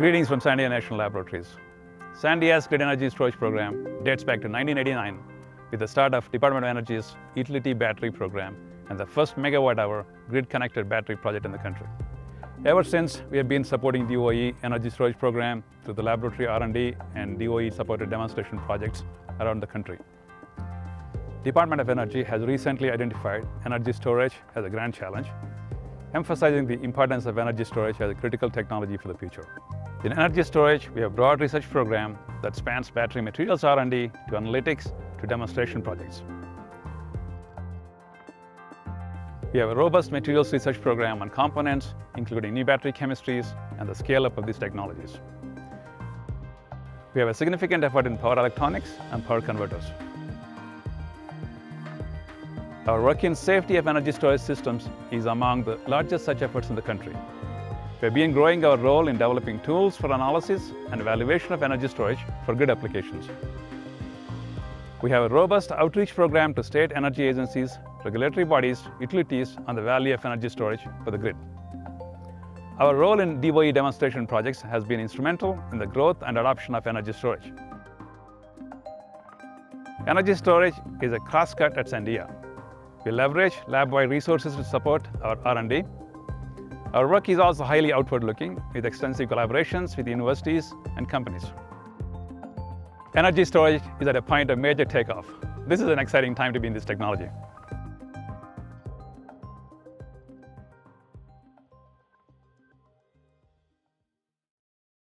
Greetings from Sandia National Laboratories. Sandia's grid energy storage program dates back to 1989 with the start of Department of Energy's utility battery program and the first megawatt hour grid-connected battery project in the country. Ever since, we have been supporting the DOE energy storage program through the laboratory R&D and DOE-supported demonstration projects around the country. Department of Energy has recently identified energy storage as a grand challenge, emphasizing the importance of energy storage as a critical technology for the future. In energy storage, we have a broad research program that spans battery materials R&D to analytics to demonstration projects. We have a robust materials research program on components, including new battery chemistries and the scale-up of these technologies. We have a significant effort in power electronics and power converters. Our work in safety of energy storage systems is among the largest such efforts in the country. We have been growing our role in developing tools for analysis and evaluation of energy storage for grid applications. We have a robust outreach program to state energy agencies, regulatory bodies, utilities on the value of energy storage for the grid. Our role in DOE demonstration projects has been instrumental in the growth and adoption of energy storage. Energy storage is a cross-cut at Sandia. We leverage lab-wide resources to support our R&D. Uh, Our work is also highly outward-looking with extensive collaborations with universities and companies. Energy storage is at a point of major takeoff. This is an exciting time to be in this technology.